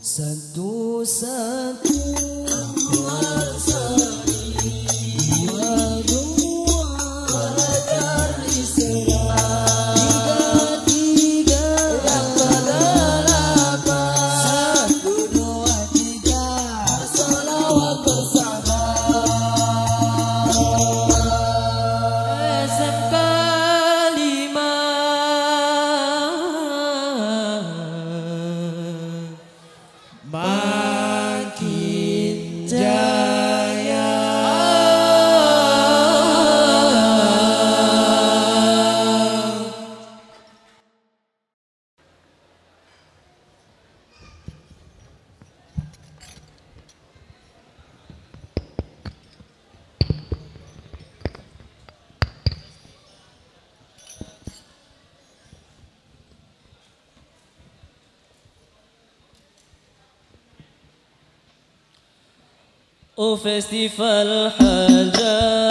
Satu وفستيفال حجاج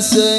answer.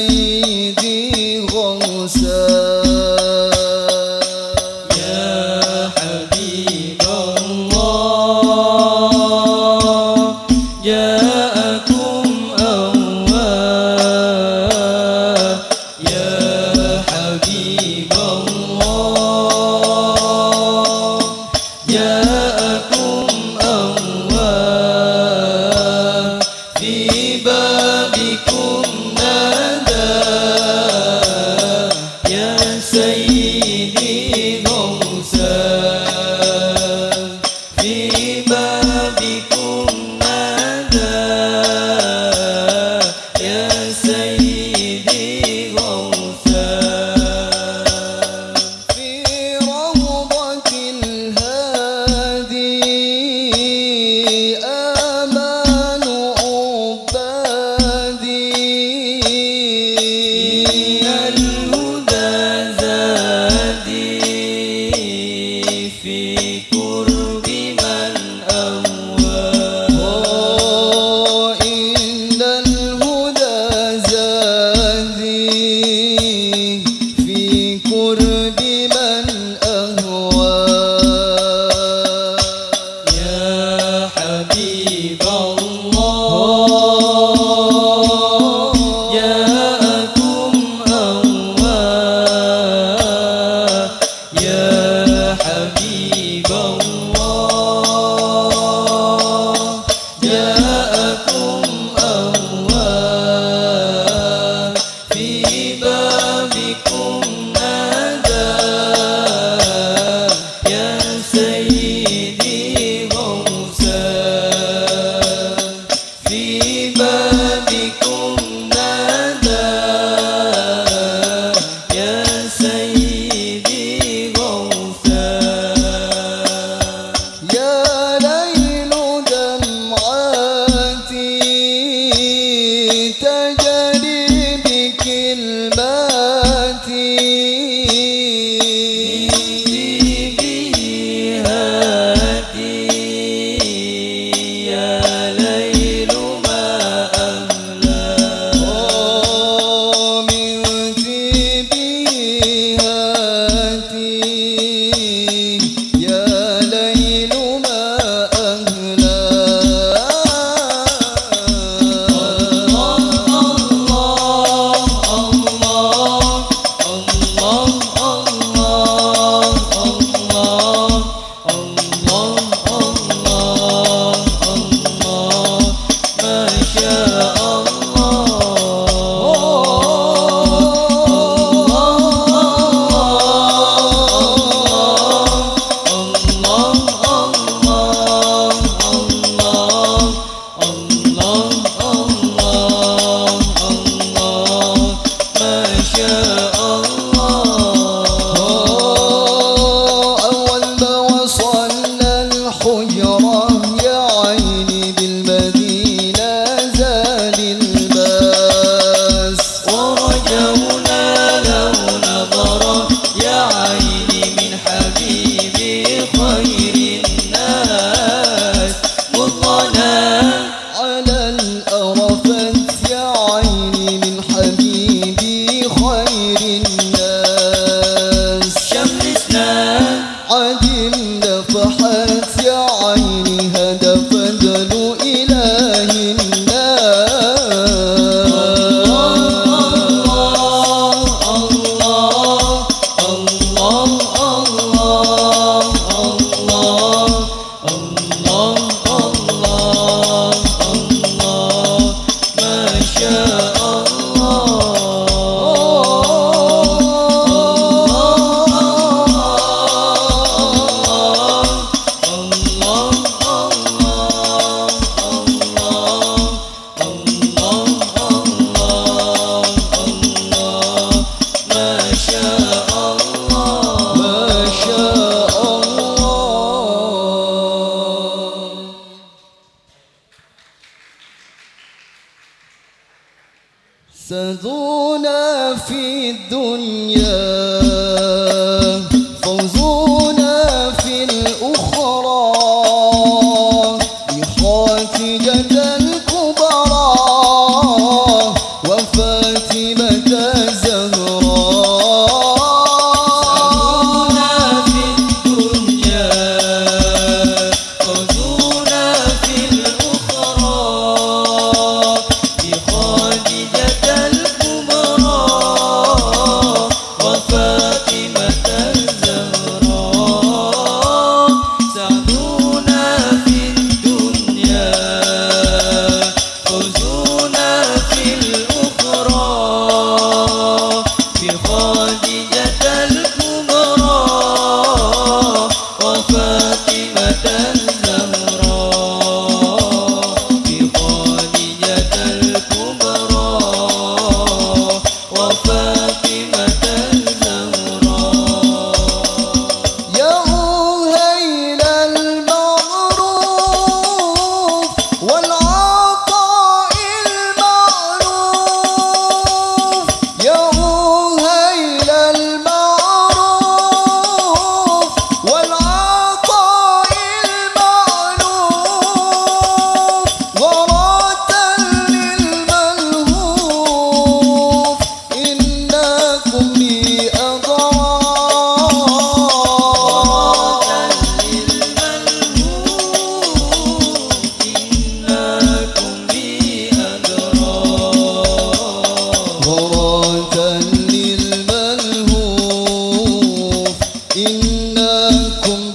yeah. com